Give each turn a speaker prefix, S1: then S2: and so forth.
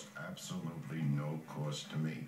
S1: was absolutely no cost to me.